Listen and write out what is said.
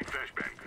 Deploying flashbang.